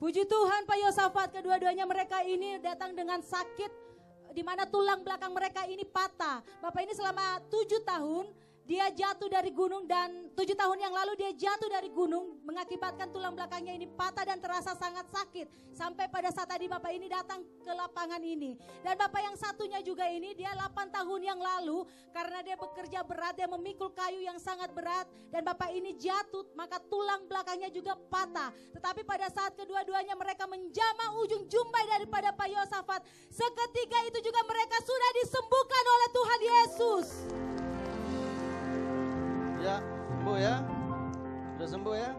Puji Tuhan Pak Yosafat, kedua-duanya mereka ini datang dengan sakit di mana tulang belakang mereka ini patah. Bapak ini selama tujuh tahun dia jatuh dari gunung dan tujuh tahun yang lalu dia jatuh dari gunung mengakibatkan tulang belakangnya ini patah dan terasa sangat sakit. Sampai pada saat tadi Bapak ini datang ke lapangan ini. Dan Bapak yang satunya juga ini dia 8 tahun yang lalu karena dia bekerja berat, dia memikul kayu yang sangat berat. Dan Bapak ini jatuh maka tulang belakangnya juga patah. Tetapi pada saat kedua-duanya mereka menjama ujung jumbai daripada Pak Yosafat. Seketika itu juga mereka sudah disembuhkan oleh Tuhan Yesus. Sembuh ya. Sudah sembuh? Ya.